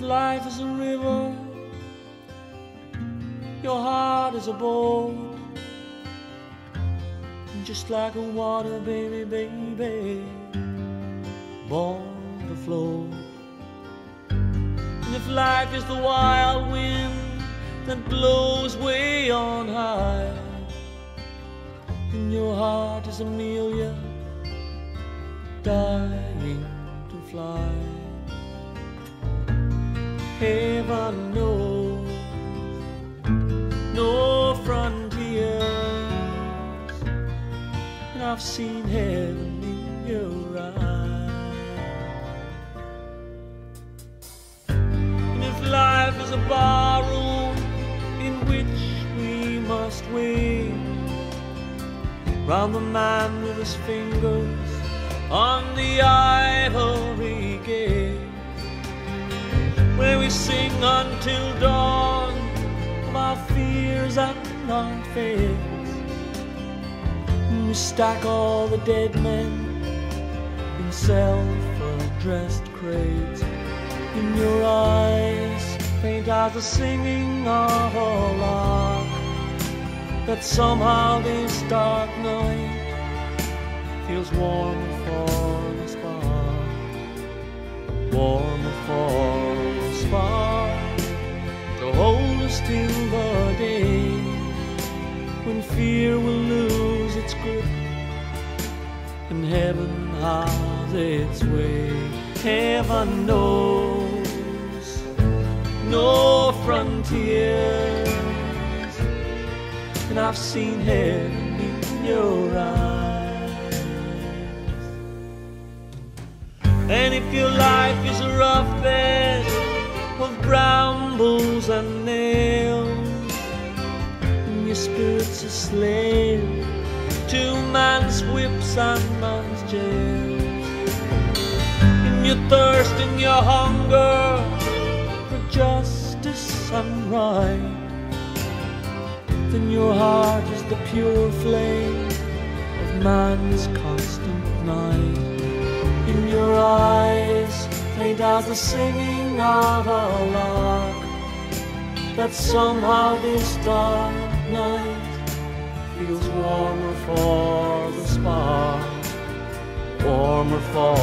if life is a river, your heart is a boat. Just like a water baby, baby, born to float. And if life is the wild wind that blows way on high, and your heart is Amelia dying to fly. Heaven knows no frontiers, and I've seen heaven in your eyes. And if life is a barroom in which we must wait, round the man with his fingers on the ivory gate sing until dawn our fears and our faiths. We stack all the dead men in self-addressed crates. In your eyes, faint as the singing of a lark, that somehow this dark night feels warmer for the spark, warmer for us the day when fear will lose its grip and heaven has its way. Heaven knows no frontiers, and I've seen heaven in your eyes. And if your life is rough slave to man's whips and man's jails, In your thirst and your hunger for justice and right, then your heart is the pure flame of man's constant night. In your eyes faint as the singing of a lark that somehow this dark night feels warmer for the spark warmer for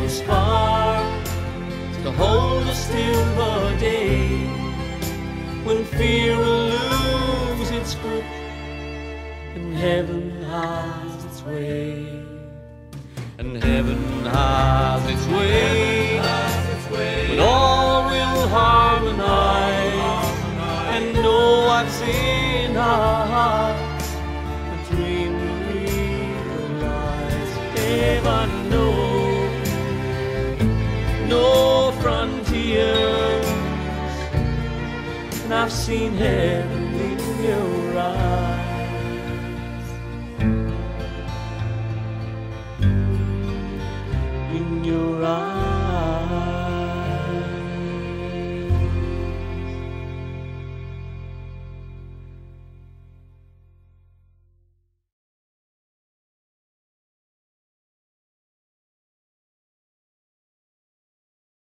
the spark. To hold us till the day when fear will lose its grip and heaven has its way. And heaven has its way, when all will harmonize and know what's in our hearts, and I've seen heaven in your eyes.